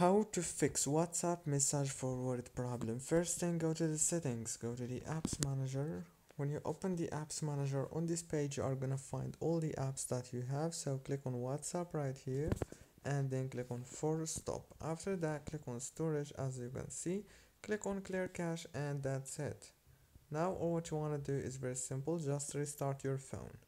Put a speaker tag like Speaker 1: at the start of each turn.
Speaker 1: how to fix whatsapp message forward problem. First thing go to the settings. Go to the apps manager. When you open the apps manager on this page you are gonna find all the apps that you have. So click on whatsapp right here and then click on force stop. After that click on storage as you can see. Click on clear cache and that's it. Now all what you want to do is very simple. Just restart your phone.